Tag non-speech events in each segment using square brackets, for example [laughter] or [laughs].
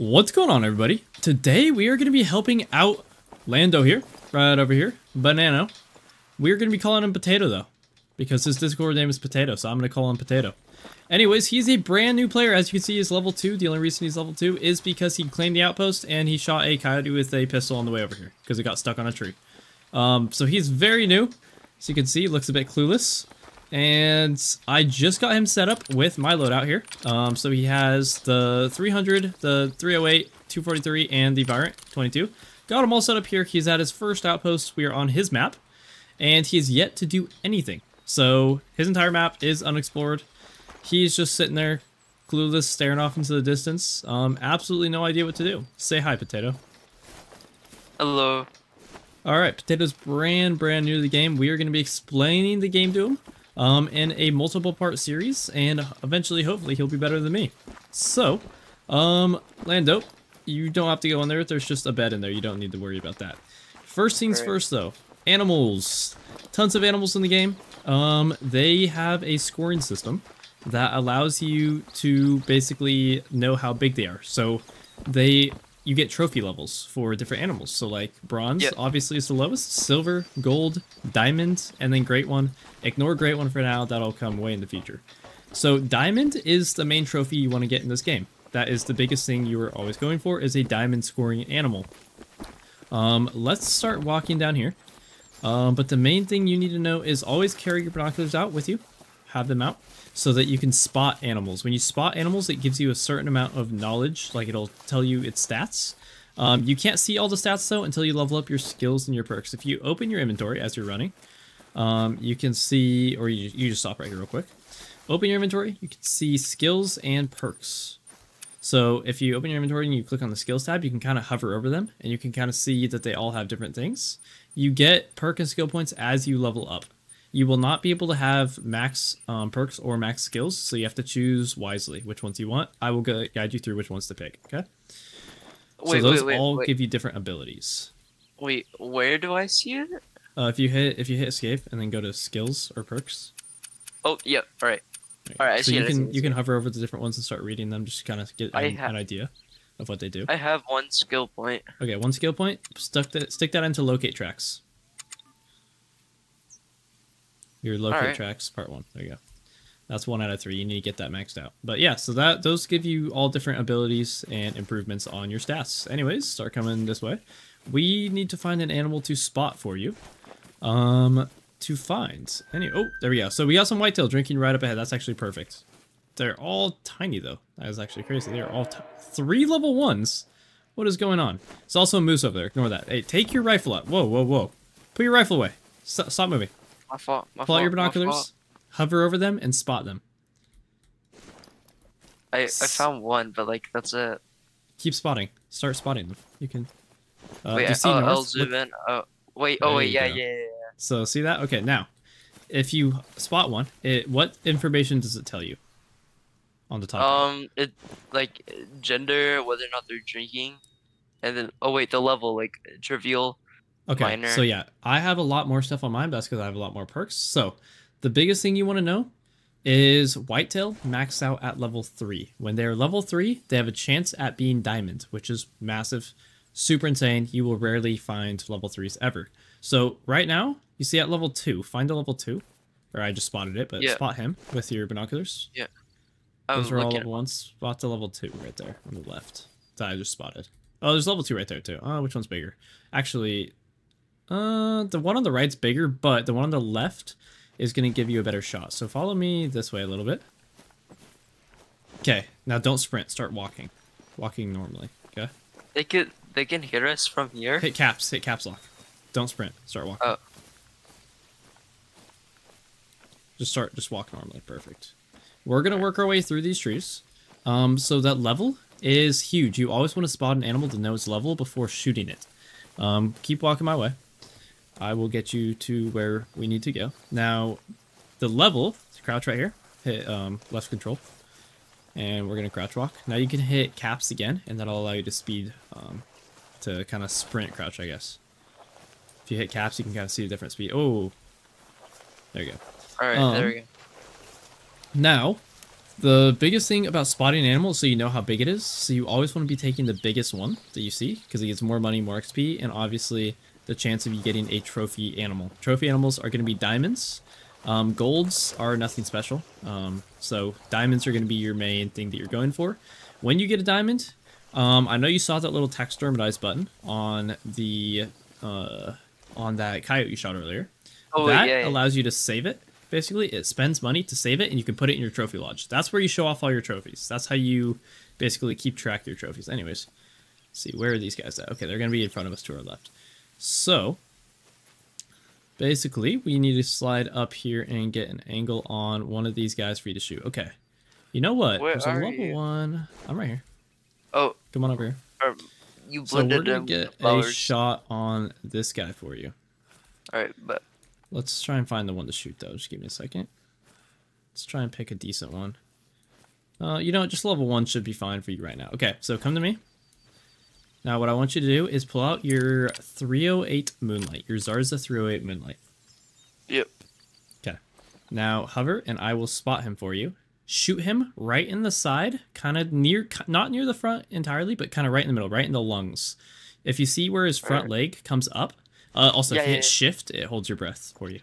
What's going on, everybody? Today we are going to be helping out Lando here, right over here, Banana. We're going to be calling him Potato, though, because his Discord name is Potato, so I'm going to call him Potato. Anyways, he's a brand new player. As you can see, he's level 2. The only reason he's level 2 is because he claimed the outpost and he shot a coyote with a pistol on the way over here, because it got stuck on a tree. Um, so he's very new. As you can see, looks a bit clueless. And I just got him set up with my loadout here. Um, so he has the 300, the 308, 243, and the Virant 22. Got him all set up here. He's at his first outpost. We are on his map. And he is yet to do anything. So his entire map is unexplored. He's just sitting there, clueless, staring off into the distance. Um, absolutely no idea what to do. Say hi, Potato. Hello. Alright, Potato's brand, brand new to the game. We are going to be explaining the game to him um, in a multiple part series, and eventually, hopefully, he'll be better than me. So, um, Lando, you don't have to go in there. There's just a bed in there. You don't need to worry about that. First things right. first, though. Animals. Tons of animals in the game. Um, they have a scoring system that allows you to basically know how big they are. So they you get trophy levels for different animals. So like bronze yep. obviously is the lowest, silver, gold, diamond, and then great one. Ignore great one for now, that'll come way in the future. So diamond is the main trophy you want to get in this game. That is the biggest thing you are always going for is a diamond scoring animal. Um, let's start walking down here. Um, but the main thing you need to know is always carry your binoculars out with you. Have them out so that you can spot animals. When you spot animals, it gives you a certain amount of knowledge, like it'll tell you its stats. Um, you can't see all the stats though until you level up your skills and your perks. If you open your inventory as you're running, um, you can see, or you, you just stop right here real quick. Open your inventory, you can see skills and perks. So if you open your inventory and you click on the skills tab, you can kind of hover over them and you can kind of see that they all have different things. You get perk and skill points as you level up. You will not be able to have max um, perks or max skills, so you have to choose wisely which ones you want. I will guide you through which ones to pick, okay? Wait, so those wait, wait, all give you different abilities. Wait, where do I see it? Uh, if you hit if you hit escape and then go to skills or perks. Oh, yep, all right. All right, I so you it, can you can hover over the different ones and start reading them, just to kind of get an, an, idea of what they do. I have one skill point. Okay, one skill point. Stuck that stick that into locate tracks. Your locate right. tracks, part one. There you go. That's one out of three. You need to get that maxed out. But yeah, so that those give you all different abilities and improvements on your stats. Anyways, start coming this way. We need to find an animal to spot for you. Um, to find. Any oh, there we go. So we got some whitetail drinking right up ahead. That's actually perfect. They're all tiny though. That is actually crazy. They're all three level ones. What is going on? There's also a moose over there. Ignore that. Hey, take your rifle out. Whoa, whoa, whoa. Put your rifle away. S stop moving. My fault. My Pull fault, out your binoculars, hover over them, and spot them. I I found one, but like that's it. Keep spotting. Start spotting them. You can. Uh, wait, see I'll, I'll zoom in. Oh, wait. Oh, wait. Yeah, yeah, yeah, yeah. So see that? Okay, now, if you spot one, it what information does it tell you? On the top. Um, it like gender, whether or not they're drinking, and then oh wait, the level like trivial Okay, minor. so yeah, I have a lot more stuff on mine. That's because I have a lot more perks. So the biggest thing you want to know is Whitetail max out at level 3. When they're level 3, they have a chance at being Diamond, which is massive, super insane. You will rarely find level 3s ever. So right now, you see at level 2, find a level 2. Or I just spotted it, but yeah. spot him with your binoculars. Yeah. Those are all level 1. Spot the level 2 right there on the left that I just spotted. Oh, there's level 2 right there too. Oh, which one's bigger? Actually, uh, the one on the right's bigger, but the one on the left is going to give you a better shot. So follow me this way a little bit. Okay, now don't sprint. Start walking. Walking normally, okay? They could they can hear us from here. Hit caps. Hit caps lock. Don't sprint. Start walking. Oh. Just start. Just walk normally. Perfect. We're gonna work our way through these trees. Um, so that level is huge. You always want to spot an animal to know its level before shooting it. Um, keep walking my way. I will get you to where we need to go. Now, the level, to crouch right here, hit um, left control, and we're going to crouch walk. Now you can hit caps again, and that'll allow you to speed, um, to kind of sprint crouch, I guess. If you hit caps, you can kind of see the different speed. Oh, there you go. All right, um, there we go. Now, The biggest thing about spotting an animal so you know how big it is. So you always want to be taking the biggest one that you see because it gets more money, more XP, and obviously the chance of you getting a trophy animal. Trophy animals are going to be diamonds. Um, golds are nothing special. Um, so diamonds are going to be your main thing that you're going for. When you get a diamond, um, I know you saw that little taxidermitize button on the uh, on that coyote you shot earlier. Oh, that yeah, yeah. allows you to save it. Basically, it spends money to save it, and you can put it in your trophy lodge. That's where you show off all your trophies. That's how you basically keep track of your trophies. Anyways, let's see where are these guys at? Okay, they're gonna be in front of us to our left. So basically, we need to slide up here and get an angle on one of these guys for you to shoot. Okay. You know what? Where There's a level you? one. I'm right here. Oh, Come on over here. um, you So we're gonna get a shot on this guy for you. All right, but Let's try and find the one to shoot though. Just give me a second. Let's try and pick a decent one. Uh, you know, just level one should be fine for you right now. Okay, so come to me. Now, what I want you to do is pull out your 308 Moonlight, your Zarza 308 Moonlight. yep. Okay. Now hover, and I will spot him for you. Shoot him right in the side, kind of near, not near the front entirely, but kind of right in the middle, right in the lungs. If you see where his front Alright. leg comes up, uh, also Yeah, if you yeah, hit yeah. shift, it holds your breath for you.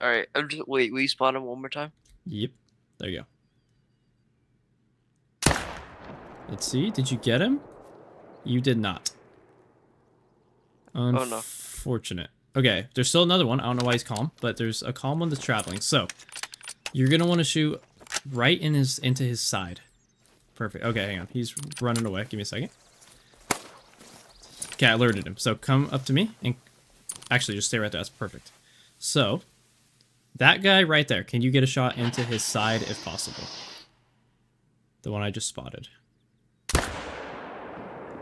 All right, I'm just wait. Will you spawn him one more time? Yep. There you go. Let's see. Did you get him? You did not. Oh, no. Unfortunate. Okay, there's still another one. I don't know why he's calm, but there's a calm one that's traveling. So, you're gonna want to shoot right in his into his side. Perfect. Okay, hang on. He's running away. Give me a second. Okay, I alerted him. So come up to me and actually just stay right there. That's perfect. So, that guy right there, can you get a shot into his side if possible? The one I just spotted.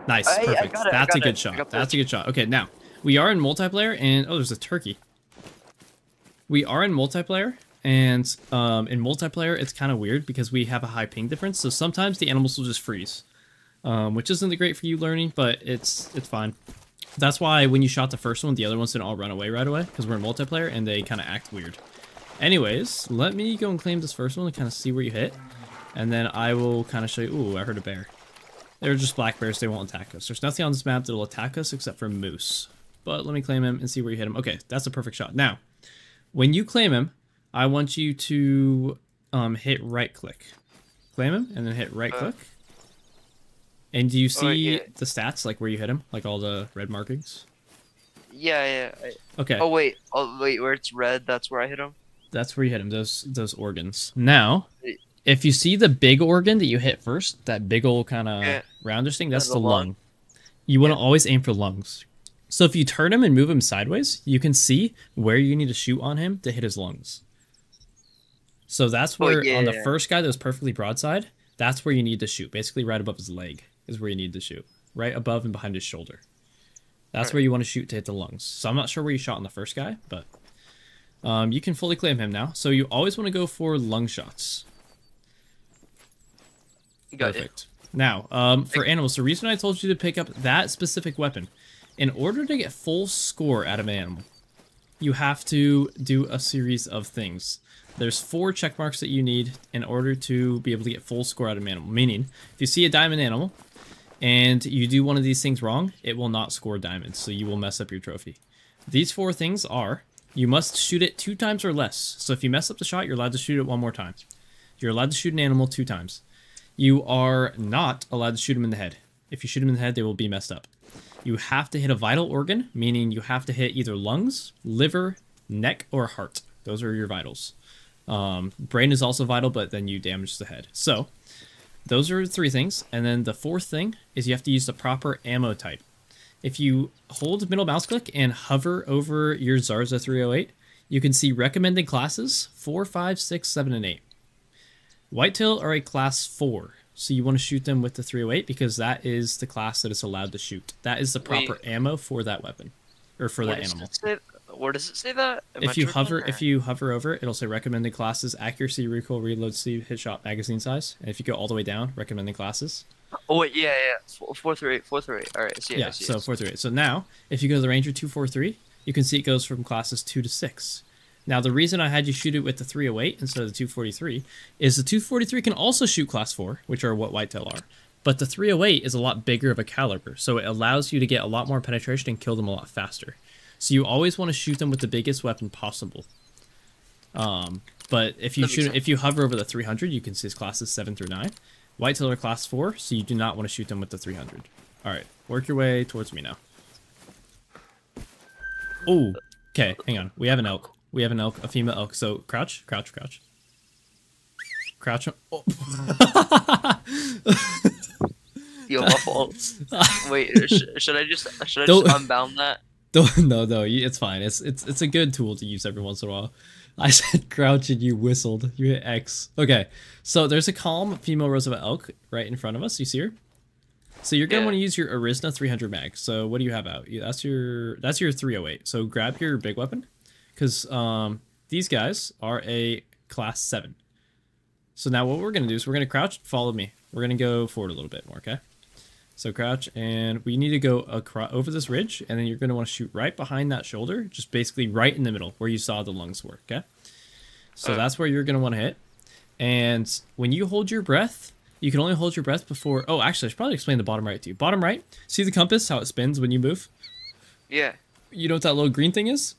Nice, I- I perfect. got it, That's a good it. Shot. That's a good shot. Okay, now we are in multiplayer, and oh, there's a turkey. We are in multiplayer, and um, in multiplayer, it's kind of weird because we have a high ping difference. So sometimes the animals will just freeze, um, which isn't great for you learning, but it's it's fine. That's why when you shot the first one, the other ones didn't all run away right away because we're in multiplayer and they kind of act weird. Anyways, let me go and claim this first one and kind of see where you hit, and then I will kind of show you. Ooh, I heard a bear. They're just black bears. They won't attack us. There's nothing on this map that'll attack us except for moose. But let me claim him and see where you hit him. Okay, that's a perfect shot. Now, when you claim him, I want you to um, hit right click. Claim him and then hit right Uh. click. And do you see Oh, yeah. the stats, like where you hit him? Like all the red markings? Yeah, yeah. I, Okay. Oh wait, oh wait, where it's red, that's where I hit him. That's where you hit him, those those organs. Now, Wait. If you see the big organ that you hit first, that big old kind of Yeah. roundish thing, that's That's the lung. lung. You want to always aim for lungs. So if you turn him and move him sideways, you can see where you need to shoot on him to hit his lungs. So that's Oh, where on the first guy that was perfectly broadside, that's where you need to shoot. Basically right above his leg is where you need to shoot. Right above and behind his shoulder. That's Alright. where you want to shoot to hit the lungs. So I'm not sure where you shot on the first guy, but um, you can fully claim him now. So you always want to go for lung shots. Got it. Perfect. Now, um, for animals, the reason I told you to pick up that specific weapon, in order to get full score out of an animal, you have to do a series of things. There's four check marks that you need in order to be able to get full score out of an animal. Meaning, if you see a diamond animal and you do one of these things wrong, it will not score diamonds, so you will mess up your trophy. These four things are you must shoot it two times or less. So if you mess up the shot, you're allowed to shoot it one more time. You're allowed to shoot an animal two times. You are not allowed to shoot them in the head. If you shoot them in the head, they will be messed up. You have to hit a vital organ, meaning you have to hit either lungs, liver, neck, or heart. Those are your vitals. Um, brain is also vital, but then you damage the head. So, those are three things. And then the fourth thing is you have to use the proper ammo type. If you hold middle mouse click and hover over your Zarza 308, you can see recommended classes 4, 5, 6, 7, and 8. Whitetail are a class 4, so you want to shoot them with the 308 because that is the class that is allowed to shoot. That is the proper Wait. ammo for that weapon, or for Where that animal. say- Where does it say that? Am I If you hover, or- if you hover over it, it'll say recommended classes: accuracy, recoil, reload speed, hit shot, magazine size. And if you go all the way down, recommended classes. Oh wait, yeah, yeah, four, four through eight, four through eight. All right, I see it. Yeah, I see so it. four through eight. So now, if you go to the Ranger two four three, you can see it goes from classes two to six. Now, the reason I had you shoot it with the 308 instead of the 243 is the 243 can also shoot class 4, which are what whitetail are. But the 308 is a lot bigger of a caliber, so it allows you to get a lot more penetration and kill them a lot faster. So you always want to shoot them with the biggest weapon possible. Um, but if you shoot, sense. if you hover over the 300, you can see his classes 7 through 9. Whitetail are class 4, so you do not want to shoot them with the 300. Alright, work your way towards me now. Oh, okay, hang on. We have an elk. We have an elk, a female elk. So crouch, crouch, crouch. Crouch. Oh. [laughs] Yo, my fault. [laughs] Wait, uh, sh- should I just should I Don't- just unbound that? Don't, [laughs] no, no, it's fine. It's it's it's a good tool to use every once in a while. I said crouch and you whistled. You hit X. Okay, so there's a calm female Roosevelt elk right in front of us. You see her? So you're gonna Yeah. want to use your Arisna 300 mag. So what do you have out? You- That's your that's your 308. So grab your big weapon, because um these guys are a class seven. So now what we're gonna do is we're gonna crouch. Follow me. We're gonna go forward a little bit more. Okay. So crouch, and we need to go across over this ridge, and then you're going to want to shoot right behind that shoulder, just basically right in the middle where you saw the lungs were. Okay. So Uh. that's where you're going to want to hit. And when you hold your breath, you can only hold your breath before. Oh, actually, I should probably explain the bottom right to you. Bottom right, see the compass, how it spins when you move. Yeah. You know what that little green thing is?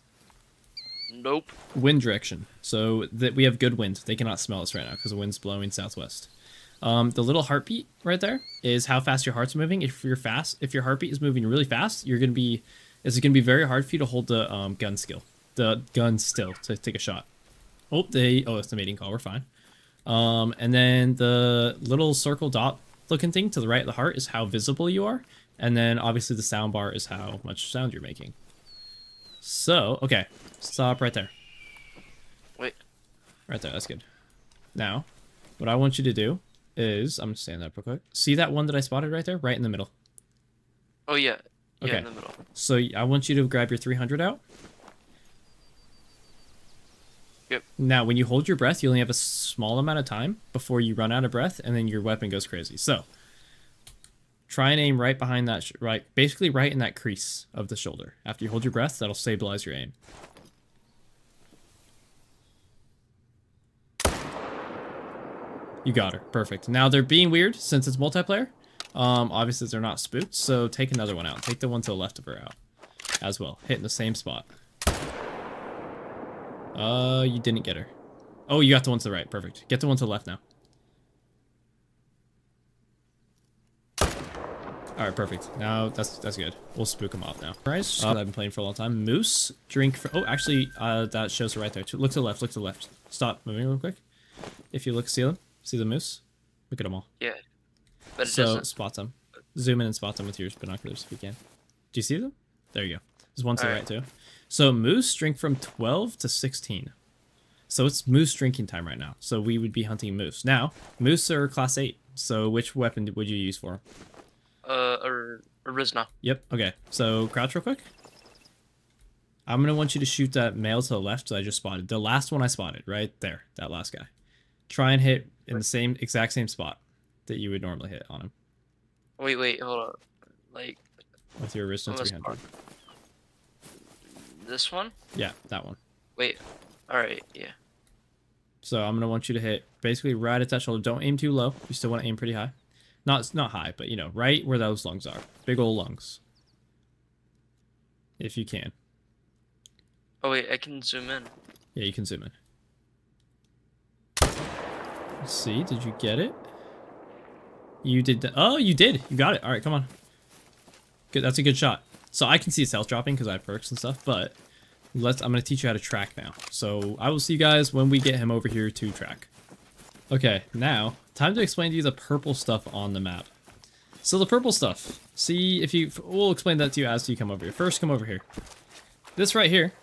Nope. wind direction. So that we have good wind. They cannot smell us right now because the wind's blowing southwest. Um, the little heartbeat right there is how fast your heart's moving. If you're fast, if your heartbeat is moving really fast, you're gonna be. It's gonna be very hard for you to hold the um, gun skill, the gun still to take a shot. Oh, they. Oh, it's the mating call. We're fine. Um, and then the little circle dot looking thing to the right of the heart is how visible you are, and then obviously the sound bar is how much sound you're making. So, okay, stop right there. Wait. Right there, that's good. Now, what I want you to do is, I'm just saying that real quick. See that one that I spotted right there? Right in the middle. Oh yeah. Yeah, Okay. in the middle. So I want you to grab your 300 out. Yep. Now, when you hold your breath, you only have a small amount of time before you run out of breath, and then your weapon goes crazy. So, try and aim right behind that, right, basically right in that crease of the shoulder. After you hold your breath, that'll stabilize your aim. You got her. Perfect. Now they're being weird since it's multiplayer. Um, obviously they're not spooked, so take another one out. Take the one to the left of her out as well. Hitting the same spot. Uh, you didn't get her. Oh, you got the one to the right. Perfect. Get the one to the left now. All right, perfect. Now that's that's good. We'll spook them off now. Right, uh, I've been playing for a long time. Moose, drink. For, oh, actually, uh, that shows right there. Look to the left. Look to the left. Stop moving real quick. If you look, see them. See the moose. Look at them all. Yeah. But it So doesn't. spot them. Zoom in and spot them with your binoculars if you can. Do you see them? There you go. There's one to the right Alright. too. So moose drink from 12 to 16. So it's moose drinking time right now. So we would be hunting moose. Now, moose are class 8. So which weapon would you use for 'em? Uh, or Arizna. Yep. Okay. So crouch real quick. I'm gonna want you to shoot that male to the left that I just spotted. The last one I spotted, right there. That last guy. Try and hit in the same exact same spot that you would normally hit on him Wait, wait, hold on. Like with your on 300. part. This one? Yeah, that one. Wait. All right. Yeah. So I'm gonna want you to hit basically right at that shoulder. Don't aim too low. You still want to aim pretty high. Not not high, but you know, right where those lungs are. Big old lungs. If you can. Oh wait, I can zoom in. Yeah, you can zoom in. Let's see, did you get it? You did the, oh you did. You got it. Alright, come on. Good that's a good shot. So I can see his health dropping because I have perks and stuff, but let's I'm gonna teach you how to track now. So I will see you guys when we get him over here to track. Okay, now time to explain to you the purple stuff on the map. So the purple stuff. See if you we'll explain that to you as you come over here. First come over here. This right here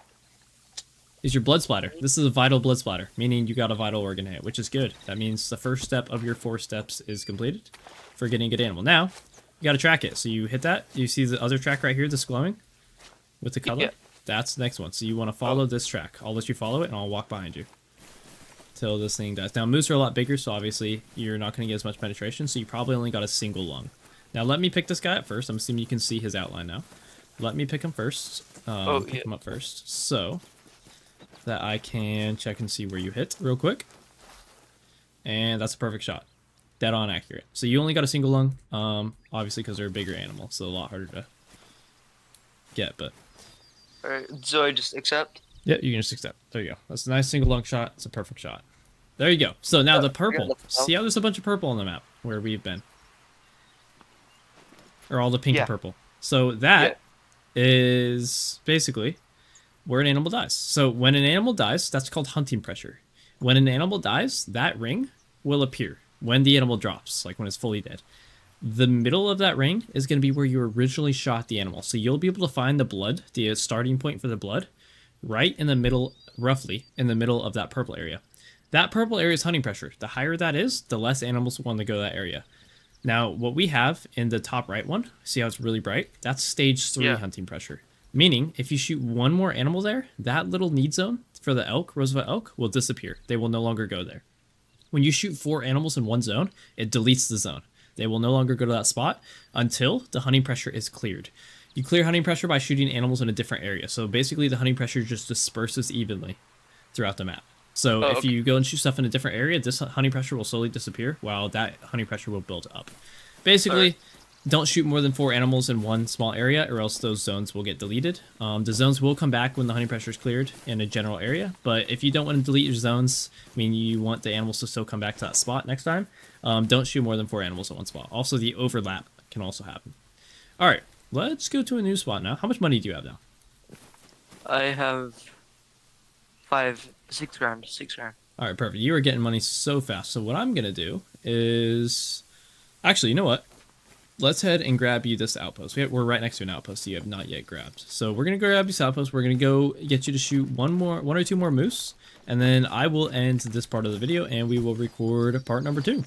is your blood splatter. This is a vital blood splatter, meaning you got a vital organ hit, which is good. That means the first step of your four steps is completed for getting a good animal. Now, you got to track it. So you hit that. You see the other track right here that's glowing with the color? Yeah. That's the next one. So you want to follow oh. this track. I'll let you follow it, and I'll walk behind you till this thing dies. Now, moose are a lot bigger, so obviously you're not going to get as much penetration, so you probably only got a single lung. Now, let me pick this guy up first. I'm assuming you can see his outline now. Let me pick him first. Um, Oh, pick yeah. him up first. So, that I can check and see where you hit real quick. And that's a perfect shot. Dead on accurate. So you only got a single lung, um, obviously because they're a bigger animal, so a lot harder to get, but Alright, so I just accept? Yeah, you can just accept. There you go. That's a nice single lung shot. It's a perfect shot. There you go. So now Yeah, the purple. See how there's a bunch of purple on the map where we've been, or all the pink Yeah. and purple. So that is basically where an animal dies. So when an animal dies, that's called hunting pressure. When an animal dies, that ring will appear when the animal drops, like when it's fully dead. The middle of that ring is going to be where you originally shot the animal. So you'll be able to find the blood, the starting point for the blood, right in the middle, roughly in the middle of that purple area. That purple area is hunting pressure. The higher that is, the less animals want to go to that area. Now, what we have in the top right one, see how it's really bright? That's stage three Yeah. hunting pressure. Meaning, if you shoot one more animal there, that little need zone for the elk, Roosevelt elk, will disappear. They will no longer go there. When you shoot four animals in one zone, it deletes the zone. They will no longer go to that spot until the hunting pressure is cleared. You clear hunting pressure by shooting animals in a different area. So basically, the hunting pressure just disperses evenly throughout the map. So Oh, if okay. you go and shoot stuff in a different area, this hunting pressure will slowly disappear, while that hunting pressure will build up. Basically, Alright. don't shoot more than four animals in one small area, or else those zones will get deleted. Um, the zones will come back when the hunting pressure is cleared in a general area, but if you don't want to delete your zones, I mean you want the animals to still come back to that spot next time, um, don't shoot more than four animals in one spot. Also, the overlap can also happen. All right, let's go to a new spot now. How much money do you have now? I have five, six grand, six grand. All right, perfect. You are getting money so fast. So what I'm gonna do is, actually, you know what? Let's head and grab you this outpost. We have, we're right next to an outpost you have not yet grabbed. So we're gonna grab this outpost. We're gonna go get you to shoot one more, one or two more moose, and then I will end this part of the video and we will record part number two.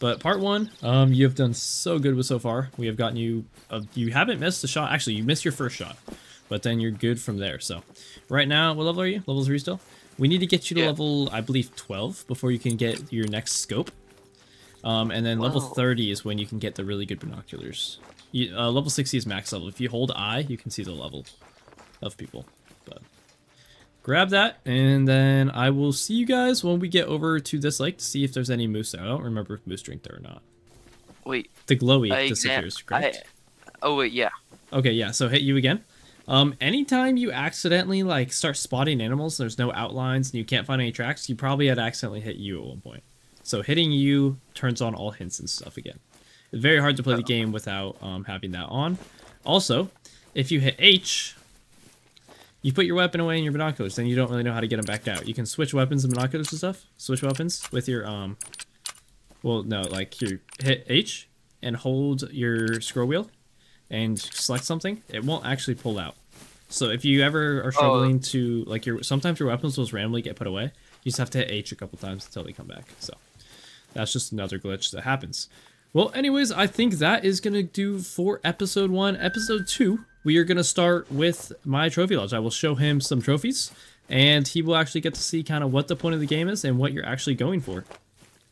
But part one, um, you have done so good with so far. We have gotten you, uh, you haven't missed a shot. Actually, you missed your first shot, but then you're good from there. So right now, what level are you? Level three still? We need to get you to Yeah. level, I believe, 12 before you can get your next scope. Um, and then level 30 is when you can get the really good binoculars. You, uh, level 60 is max level. If you hold I, you can see the level of people. But grab that, and then I will see you guys when we get over to this lake to see if there's any moose there. I don't remember if moose drink there or not. Wait, The glowy I disappears, I, correct? oh wait, yeah. Okay, yeah, so hit you again. Um, anytime you accidentally like start spotting animals, there's no outlines and you can't find any tracks, you probably had accidentally hit you at one point. So hitting you turns on all hints and stuff again. It's very hard to play the game without um, having that on. Also, if you hit H, you put your weapon away in your binoculars, then you don't really know how to get them back out. You can switch weapons and binoculars and stuff. Switch weapons with your um. Well, no, like you hit H and hold your scroll wheel and select something, it won't actually pull out. So if you ever are struggling to like your sometimes your weapons will just randomly get put away. You just have to hit H a couple times until they come back. So that's just another glitch that happens. Well, anyways, I think that is gonna do for episode one. Episode two, we are gonna start with my trophy lodge. I will show him some trophies, and he will actually get to see kind of what the point of the game is and what you're actually going for.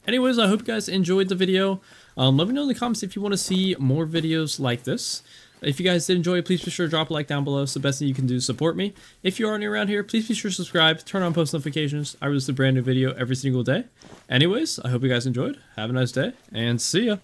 Anyways, I hope you guys enjoyed the video. Um, let me know in the comments if you want to see more videos like this. If you guys did enjoy please be sure to drop a like down below. It's the best thing you can do to support me. If you are new around here, please be sure to subscribe, turn on post notifications. I release a brand new video every single day. Anyways, I hope you guys enjoyed. Have a nice day, and see ya.